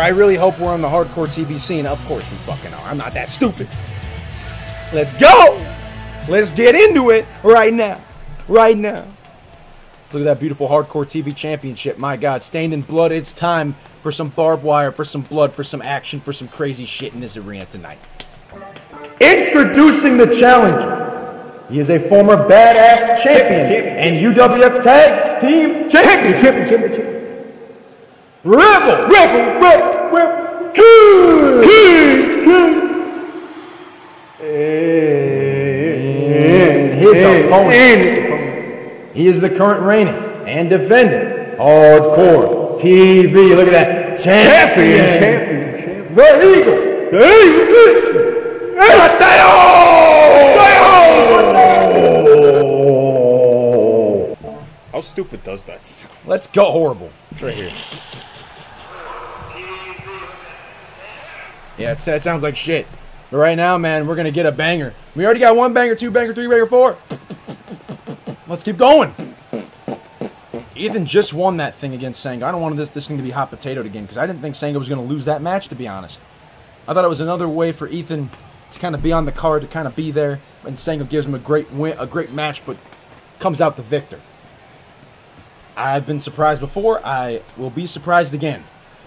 I really hope we're on the hardcore TV scene. Of course we fucking are. I'm not that stupid. Let's go. Let's get into it right now. Right now. Look at that beautiful hardcore TV championship. My God, stained in blood. It's time for some barbed wire, for some blood, for some action, for some crazy shit in this arena tonight. Introducing the challenger. He is a former badass champion and UWF Tag Team Champion. Champion, champion, champion. Rebel, rebel, rebel, rebel. King, king, king. And his opponent. He is the current reigning and defending hardcore TV. Look at that champion, champion, champion. The Eagle, the Eagle. How stupid does that sound? Let's go. Horrible. It's right here. Yeah, it's, it sounds like shit. But right now, man, we're gonna get a banger. We already got one banger, two banger, three banger, four. Let's keep going. Ethan just won that thing against Sango. I don't want this, this thing to be hot potatoed again because I didn't think Sango was going to lose that match, to be honest. I thought it was another way for Ethan to kind of be on the card, to kind of be there, and Sango gives him a great win, a great match, but comes out the victor. I've been surprised before. I will be surprised again.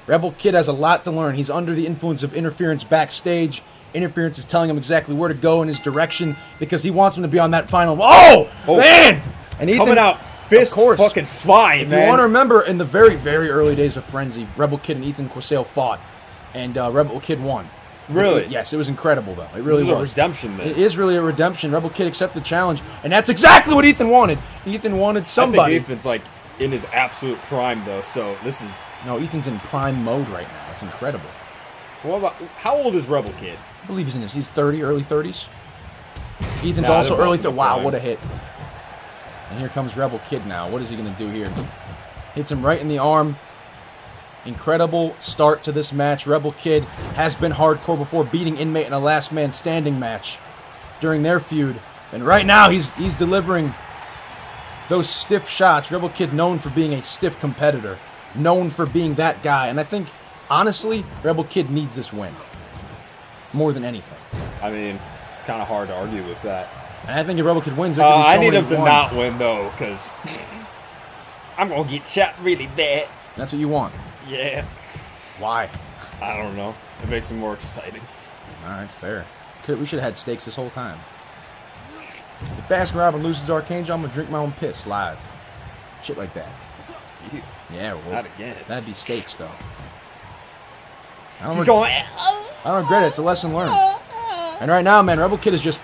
Rebel Kid has a lot to learn. He's under the influence of interference backstage. Interference is telling him exactly where to go in his direction because he wants him to be on that final. Oh, Oh. man! And Ethan, Coming out fist course. fucking flying, If man. you want to remember, in the very, very early days of Frenzy, Rebel Kid and Ethan Quaseo fought, and uh, Rebel Kid won. Really? yes, it was incredible though. It really this is a was. redemption, man. It is really a redemption. Rebel Kid accepted the challenge, and that's exactly what Ethan wanted. Ethan wanted somebody. I think Ethan's like in his absolute prime though, so this is. No, Ethan's in prime mode right now. It's incredible. What about how old is Rebel Kid? I believe he's in his. He's 30, early 30s. Ethan's Nah, also early. Th- wow, what a hit! And here comes Rebel Kid now. What is he going to do here? Hits him right in the arm. Incredible start to this match. Rebel Kid has been hardcore before beating Inmate in a last man standing match during their feud. And right now he's he's delivering those stiff shots. Rebel Kid known for being a stiff competitor, known for being that guy. And I think honestly, Rebel Kid needs this win more than anything. I mean, it's kind of hard to argue with that. And I think if Rebel Kid wins, Uh, so I need him to one. not win though, because I'm gonna get shot really bad. That's what you want. Yeah, Why? I don't know. It makes him more exciting. All right, fair. Could, we should have had stakes this whole time. If Baskin Robin loses to Archangel, I'm gonna drink my own piss live. Shit like that. Ew. Yeah, well, Not again. That'd be stakes, though. I don't, He's going. I don't regret it. It's a lesson learned. And right now, man, Rebel Kid is just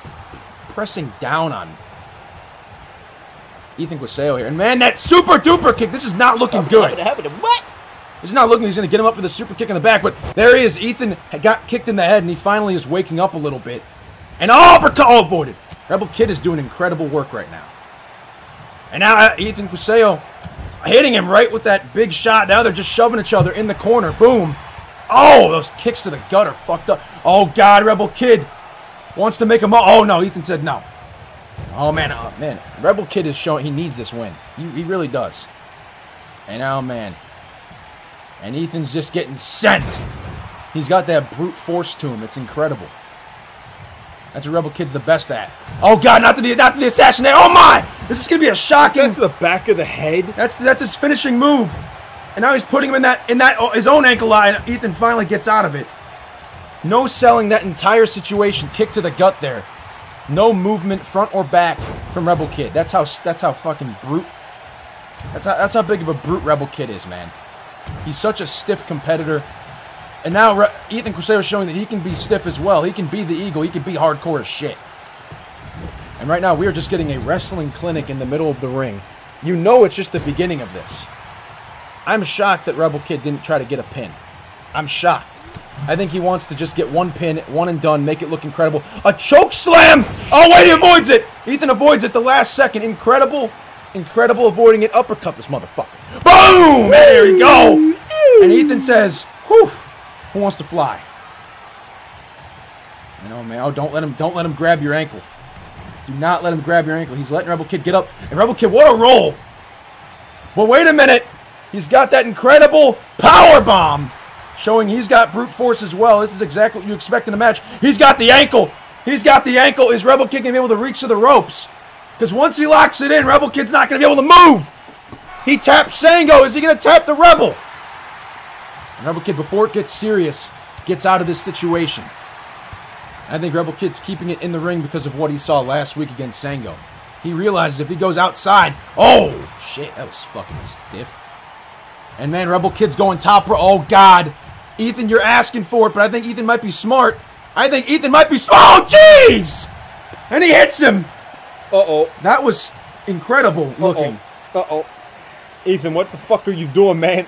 pressing down on Ethan Quaseo here. And man, that super duper kick. This is not looking good. What? This is not looking. He's going to get him up for the super kick in the back, but there he is. Ethan got kicked in the head, and he finally is waking up a little bit. And oh, uppercut oh, avoided. Rebel Kid is doing incredible work right now. And now uh, Ethan Quaseo hitting him right with that big shot. Now they're just shoving each other in the corner. Boom. Oh, those kicks to the gut are fucked up. Oh God, Rebel Kid wants to make him. Oh no, Ethan said no. Oh man, oh man, Rebel Kid is showing he needs this win. He, he really does. And now, man, and Ethan's just getting sent. He's got that brute force to him. It's incredible. That's what Rebel Kid's the best at. Oh God, not to the not to the assassinate. Oh my! This is gonna be a shocking. That's the back of the head. That's that's his finishing move. And now he's putting him in that in that oh, his own ankle line. Ethan finally gets out of it. No selling that entire situation. Kick to the gut there. No movement front or back from Rebel Kid. That's how that's how fucking brute. That's how that's how big of a brute Rebel Kid is, man. He's such a stiff competitor. And now Ethan Quaseo is showing that he can be stiff as well. He can be the eagle. He can be hardcore as shit. And right now we are just getting a wrestling clinic in the middle of the ring. You know it's just the beginning of this. I'm shocked that Rebel Kid didn't try to get a pin. I'm shocked. I think he wants to just get one pin, one and done, make it look incredible. A choke slam! Oh wait, he avoids it! Ethan avoids it the last second. Incredible, incredible avoiding it. Uppercut this motherfucker. Boom! There you go! And Ethan says, whew, who wants to fly? You know, man, oh don't let him don't let him grab your ankle. Do not let him grab your ankle. He's letting Rebel Kid get up. And Rebel Kid, what a roll! But wait a minute! He's got that incredible power bomb showing he's got brute force as well. This is exactly what you expect in a match. He's got the ankle. He's got the ankle. Is Rebel Kid to be able to reach to the ropes? Because once he locks it in, Rebel Kid's not to be able to move. He taps Sango. Is he to tap the Rebel? And Rebel Kid, before it gets serious, gets out of this situation. I think Rebel Kid's keeping it in the ring because of what he saw last week against Sango. He realizes if he goes outside, oh shit, that was fucking stiff. And man, Rebel Kid's going top row. Oh god, Ethan, you're asking for it, but I think Ethan might be smart. I think Ethan might be. smart. Oh jeez! And he hits him. Uh-oh. That was incredible looking. Uh-oh. Uh-oh. Ethan, what the fuck are you doing, man?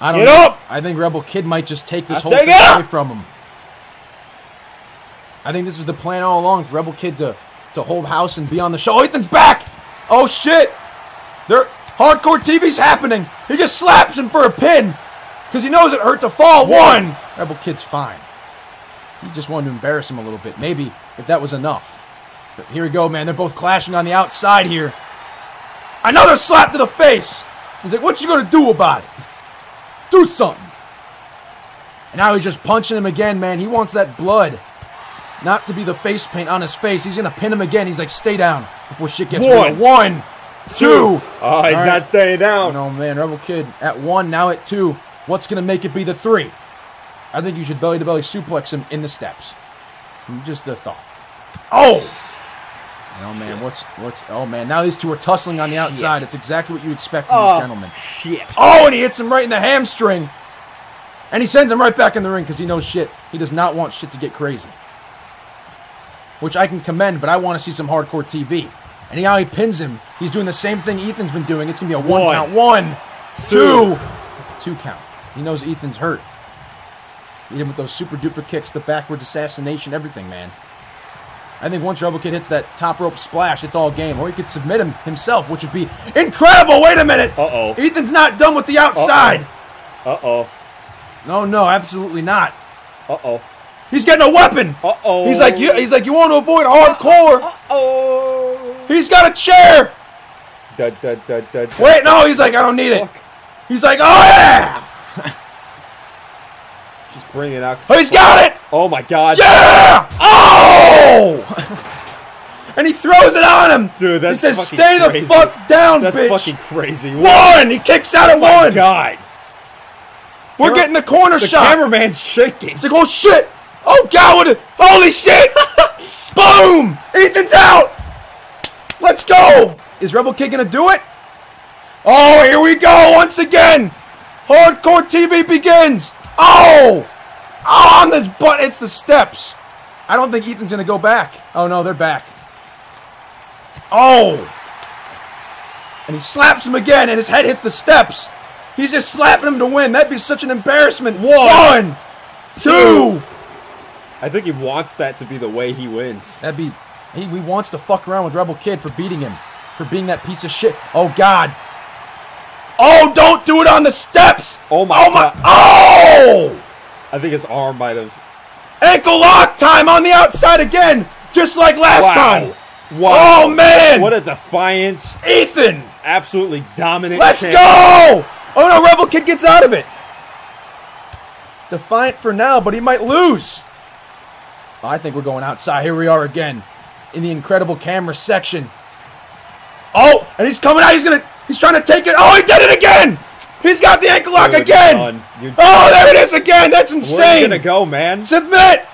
I don't Get know. up! I think Rebel Kid might just take this I whole thing away from him. I think this was the plan all along for Rebel Kid to, to hold house and be on the show. Oh, Ethan's back! Oh shit! There hardcore TV's happening! He just slaps him for a pin! Because he knows it hurt to fall. One! Rebel Kid's fine. He just wanted to embarrass him a little bit. Maybe if that was enough. But here we go, man. They're both clashing on the outside here. Another slap to the face! He's like, what you gonna do about it? Do something. And now he's just punching him again, man. He wants that blood. Not to be the face paint on his face. He's gonna pin him again. He's like, stay down before shit gets One. real. One, two. Oh, he's All not right. staying down. No man, Rebel Kid at one, now at two. What's gonna make it be the three? I think you should belly to belly suplex him in the steps. Just a thought. Oh! Oh man, what's what's oh man, now these two are tussling on the outside. It's exactly what you expect from Oh, these gentlemen. shit. Oh, and he hits him right in the hamstring. And he sends him right back in the ring because he knows shit. He does not want shit to get crazy. Which I can commend, but I want to see some hardcore TV. And he, how he pins him, he's doing the same thing Ethan's been doing. It's to be a one, One. count. One, two. It's a two count. He knows Ethan's hurt. Him with those super duper kicks, the backwards assassination, everything, man. I think once Rebel Kid hits that top rope splash, it's all game. Or he could submit him himself, which would be incredible. Wait a minute. Uh-oh. Ethan's not done with the outside. Uh-oh. No, no, absolutely not. Uh-oh. He's getting a weapon. Uh-oh. He's like, you, he's like, you want to avoid hardcore? Uh-oh. He's got a chair. Da, da, da, da, da. Wait, no, he's like, I don't need it. Fuck. He's like, oh yeah, Just bring it out. oh, he's got it. Oh, my God. Yeah! Oh! And he throws it on him. Dude, that's He says, "Stay the fuck down, That's bitch." fucking crazy. One. He kicks out at Oh, my one. God. We're Camera- getting the corner The shot. cameraman's shaking. It's like, oh shit! Oh god! Holy shit! Boom! Ethan's out. Let's go. Is Rebel Kid gonna do it? Oh, here we go once again. Hardcore TV begins. Oh! Oh, on this butt, it's the steps. I don't think Ethan's gonna go back. Oh no, they're back. Oh! And he slaps him again, and his head hits the steps. He's just slapping him to win. That'd be such an embarrassment. One, two. I think he wants that to be the way he wins. That'd be. He, he wants to fuck around with Rebel Kid for beating him, for being that piece of shit. Oh God. Oh, don't do it on the steps. Oh my Oh my. God. Oh! I think his arm might have. Ankle lock time on the outside again, just like last Wow. time. Wow. Oh man! What a defiance. Ethan, Absolutely dominant. let's champ. go! Oh no, Rebel Kid gets out of it. Defiant for now, but he might lose. I think we're going outside. Here we are again in the incredible camera section. Oh, and he's coming out. He's gonna. He's trying to take it. Oh, he did it again. He's got the ankle lock Dude, again. you're done. You're Oh, there it is again. That's insane! Where are you gonna go, man? Submit.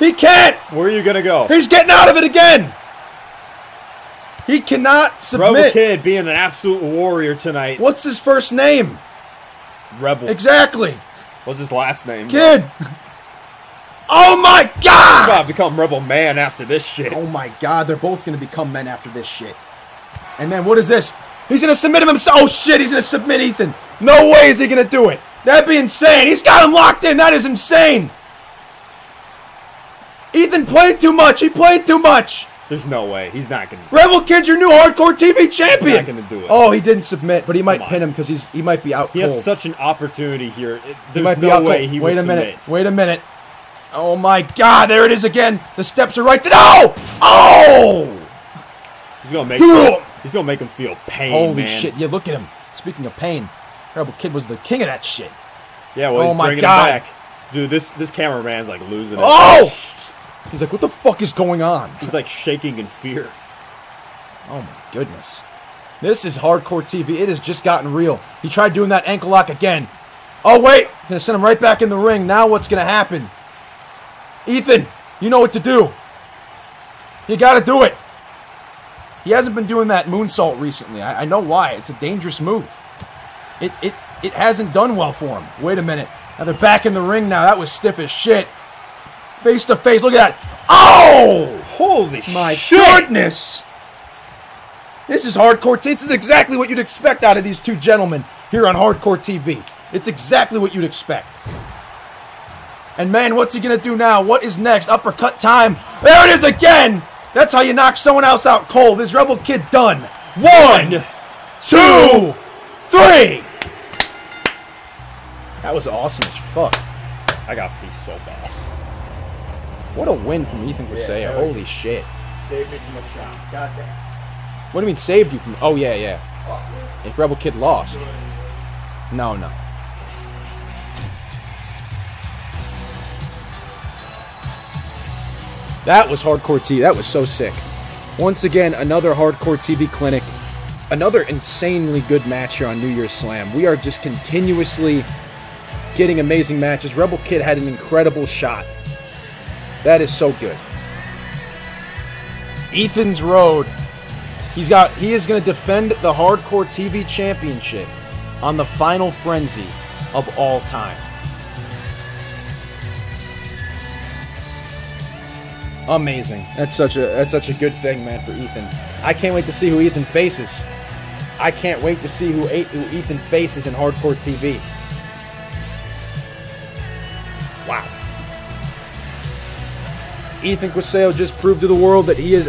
He can't. Where are you gonna go? He's getting out of it again. He cannot submit. Rebel. Kid being an absolute warrior tonight. What's his first name? Rebel. Exactly. What's his last name? Kid. Oh my He's god! gotta become Rebel Man after this shit. Oh my god, they're both gonna become men after this shit. And then what is this? He's gonna submit him himself. Oh shit, he's gonna submit Ethan. No way is he gonna do it. That'd be insane. He's got him locked in. That is insane. Ethan played too much. He played too much. There's no way. He's not gonna. Rebel Kid's your new hardcore TV champion. not gonna do it. Oh, he didn't submit, but he might pin him because he's he might be out He cold. has such an opportunity here. It- He There's might be out way cold. he Wait a minute. submit. Wait a minute. Oh my god, there it is again. The steps are right there. No! Oh! He's gonna make. Ugh. he's gonna make him feel pain. Holy man. shit. Yeah, look at him. Speaking of pain, Rebel Kid was the king of that shit. Yeah, well, Oh he's my bringing God. him back. Dude, this this cameraman's like losing it. Oh! He's like, what the fuck is going on? He's like shaking in fear. Oh my goodness. This is hardcore TV. It has just gotten real. He tried doing that ankle lock again. Oh, wait. Gonna send him right back in the ring. Now what's gonna happen? Ethan, you know what to do. You gotta do it. He hasn't been doing that moonsault recently. I, I know why. It's a dangerous move. It, it, it hasn't done well for him. Wait a minute. Now they're back in the ring now. That was stiff as shit. Face to face. Look at that. Oh! Holy My shit! goodness! This is hardcore. T- this is exactly what you'd expect out of these two gentlemen here on Hardcore TV. It's exactly what you'd expect. And man, what's he gonna do now? What is next? Uppercut time. There it is again. That's how you knock someone else out cold. This Rebel Kid done. One, two, three. That was awesome as fuck. I got peace so bad. What a win from Ethan Quaseo. Holy shit. Save me from a shot. Goddamn. What do you mean saved you from? Oh yeah, yeah. If Rebel Kid lost. No, no. That was hardcore TV. That was so sick. Once again, another hardcore TV clinic. Another insanely good match here on New Year's Slam. We are just continuously getting amazing matches. Rebel Kid had an incredible shot. That is so good. Ethan's Road. He's got he is going to defend the Hardcore TV Championship on the final frenzy of all time. Amazing. That's such a that's such a good thing, man, for Ethan. I can't wait to see who Ethan faces. I can't wait to see who, who Ethan faces in Hardcore TV. Ethan Quaseo just proved to the world that he is